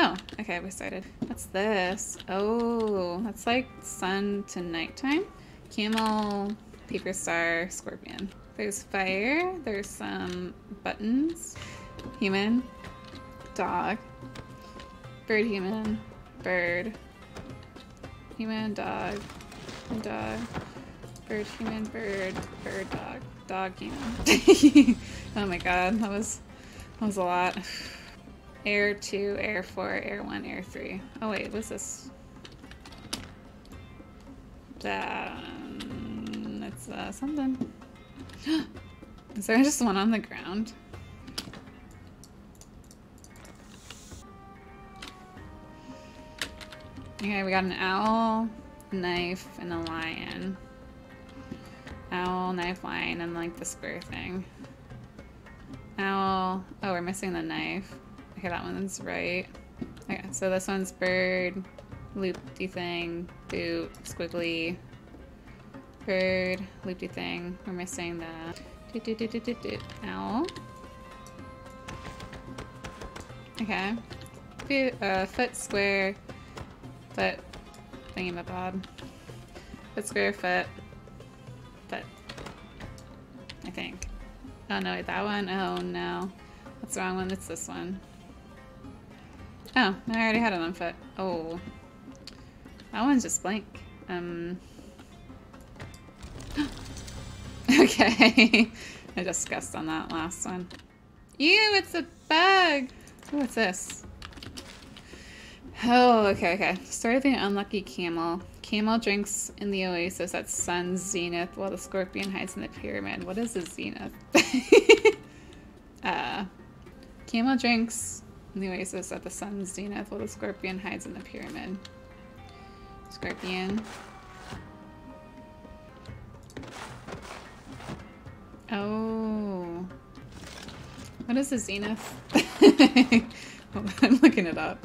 Oh, okay, we started. What's this? Oh, that's like sun to nighttime. Camel, paper star, scorpion. There's fire. There's some buttons. Human, dog, bird, human, bird, human, dog, dog, bird, human, bird, bird, dog, dog, human. oh my god, that was that was a lot. Air 2, Air 4, Air 1, Air 3. Oh wait, what's this? Um, it's uh, something. Is there just one on the ground? Okay, we got an owl, knife, and a lion. Owl, knife, lion, and like the square thing. Owl. Oh, we're missing the knife. Okay, that one's right. Okay, so this one's bird, loopy thing, boot, squiggly, bird, loopy thing. We're missing the do, do, do, do, do, do. owl. Okay. Foot, uh, foot square, foot thingamabob. Foot square, foot, foot. I think. Oh no, wait, that one? Oh no. What's the wrong one? It's this one. Oh, I already had it on foot. Oh. That one's just blank. Um. okay. I just guessed on that last one. Ew, it's a bag! What's this? Oh, okay, okay. Story of the unlucky camel. Camel drinks in the oasis at sun's zenith while the scorpion hides in the pyramid. What is a zenith? uh, camel drinks in the oasis at the sun's zenith while the scorpion hides in the pyramid. Scorpion. Oh. What is the zenith? I'm looking it up.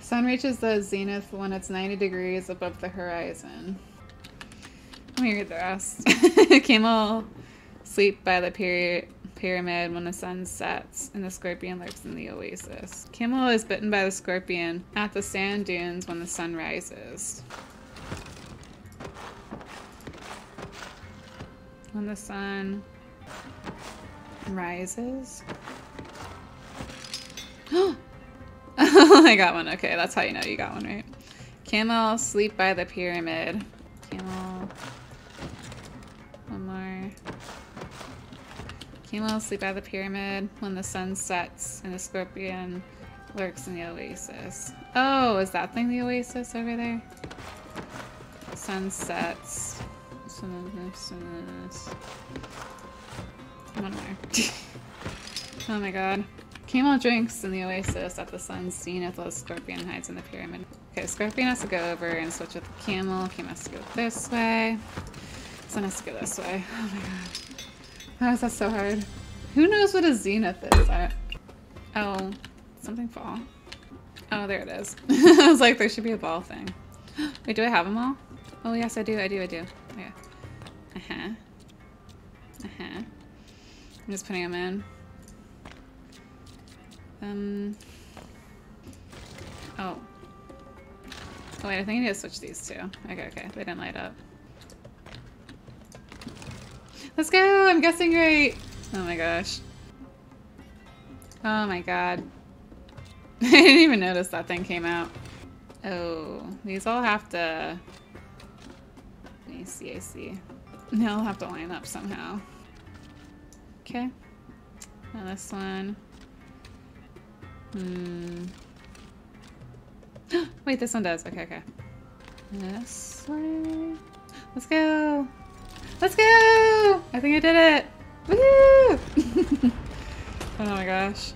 Sun reaches the zenith when it's 90 degrees above the horizon. Let me read the rest. Camel sleep by the period pyramid when the sun sets and the scorpion lurks in the oasis. Camel is bitten by the scorpion at the sand dunes when the sun rises. When the sun rises. oh, I got one. Okay, that's how you know you got one, right? Camel sleep by the pyramid. Camel sleep by the pyramid when the sun sets and the scorpion lurks in the oasis. Oh, is that thing the oasis over there? Sun sets. Some of this. One more. oh my god. Camel drinks in the oasis at the sun's zenith while the scorpion hides in the pyramid. Okay, scorpion has to go over and switch with the camel. Camel has to go this way. Sun has to go this way. Oh my god. How is that so hard? Who knows what a zenith is? Oh, something fall. Oh, there it is. I was like, there should be a ball thing. Wait, do I have them all? Oh, yes, I do. I do. I do. Yeah. Uh-huh. Uh-huh. I'm just putting them in. Um. Oh. Oh, wait, I think I need to switch these two. Okay, okay. They didn't light up. Let's go! I'm guessing right! Oh my gosh. Oh my god. I didn't even notice that thing came out. Oh, these all have to... I see, I see. They'll have to line up somehow. Okay. Now this one. Hmm. Wait, this one does. Okay, okay. This way. Let's go! Let's go! I think I did it! Oh my gosh.